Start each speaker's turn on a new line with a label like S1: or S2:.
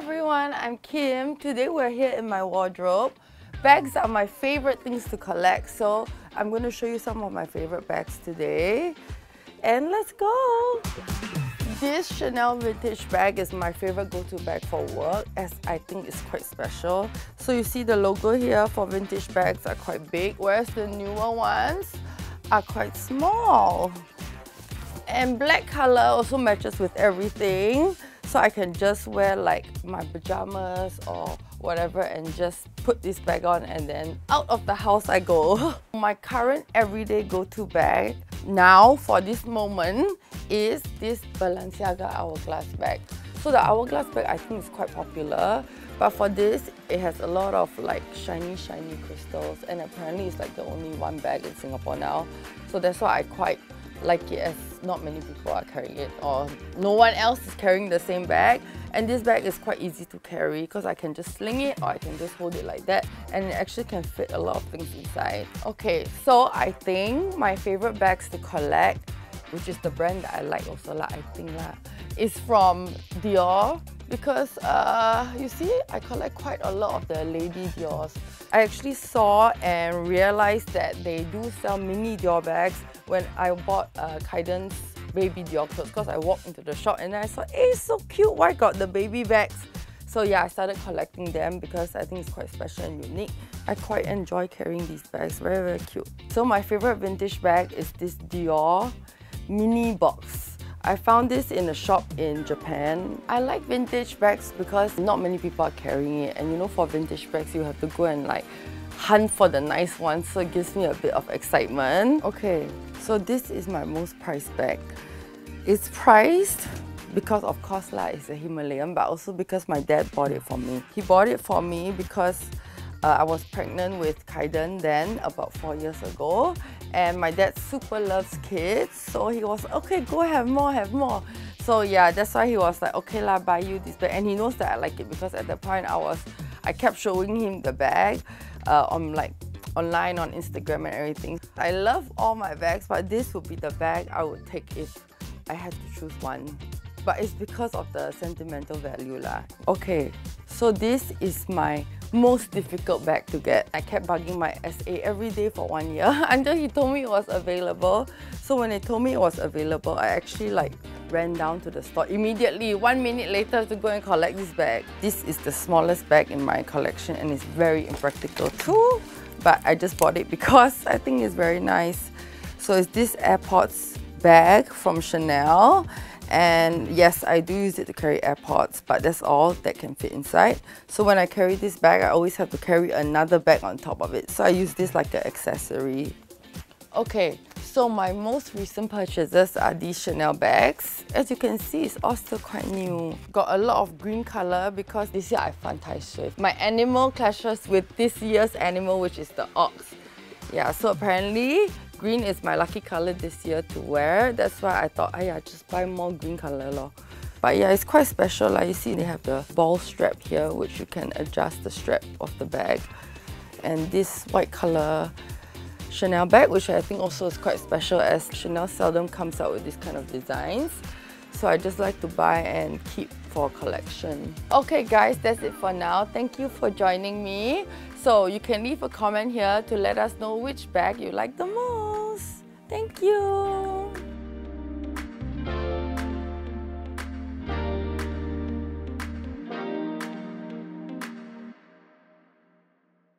S1: everyone, I'm Kim. Today we're here in my wardrobe. Bags are my favorite things to collect, so I'm going to show you some of my favorite bags today. And let's go! This Chanel vintage bag is my favorite go-to bag for work as I think it's quite special. So you see the logo here for vintage bags are quite big, whereas the newer ones are quite small. And black color also matches with everything. So I can just wear like my pajamas or whatever and just put this bag on and then out of the house I go. my current everyday go-to bag now for this moment is this Balenciaga Hourglass bag. So the Hourglass bag I think is quite popular but for this it has a lot of like shiny shiny crystals and apparently it's like the only one bag in Singapore now. So that's why I quite like it as not many people are carrying it or no one else is carrying the same bag and this bag is quite easy to carry because I can just sling it or I can just hold it like that and it actually can fit a lot of things inside. Okay, so I think my favorite bags to collect which is the brand that I like also lah, I think lah, is from Dior because uh, you see I collect quite a lot of the Lady Dior's. I actually saw and realized that they do sell mini Dior bags when I bought uh, Kaiden's baby Dior clothes because I walked into the shop and I saw, hey, it's so cute, why got the baby bags? So yeah, I started collecting them because I think it's quite special and unique. I quite enjoy carrying these bags, very, very cute. So my favorite vintage bag is this Dior mini box. I found this in a shop in Japan. I like vintage bags because not many people are carrying it and you know for vintage bags you have to go and like hunt for the nice ones so it gives me a bit of excitement. Okay, so this is my most priced bag. It's priced because of course lah, it's a Himalayan but also because my dad bought it for me. He bought it for me because uh, I was pregnant with Kaiden then, about four years ago, and my dad super loves kids, so he was okay, go have more, have more. So yeah, that's why he was like, okay lah, buy you this bag, and he knows that I like it because at that point I was, I kept showing him the bag uh, on like online on Instagram and everything. I love all my bags, but this would be the bag I would take if I had to choose one. But it's because of the sentimental value lah. Okay, so this is my most difficult bag to get. I kept bugging my SA every day for one year until he told me it was available. So when they told me it was available, I actually like ran down to the store immediately, one minute later to go and collect this bag. This is the smallest bag in my collection and it's very impractical too, but I just bought it because I think it's very nice. So it's this AirPods bag from Chanel and yes, I do use it to carry AirPods, but that's all that can fit inside. So when I carry this bag, I always have to carry another bag on top of it. So I use this like an accessory. Okay, so my most recent purchases are these Chanel bags. As you can see, it's still quite new. Got a lot of green color because this year I fun Tai. My animal clashes with this year's animal, which is the ox. Yeah, so apparently green is my lucky color this year to wear. That's why I thought, I just buy more green color lor. But yeah, it's quite special. Like you see, they have the ball strap here, which you can adjust the strap of the bag. And this white color Chanel bag, which I think also is quite special as Chanel seldom comes out with this kind of designs. So I just like to buy and keep for collection. Okay guys, that's it for now. Thank you for joining me. So you can leave a comment here to let us know which bag you like the most. Thank you.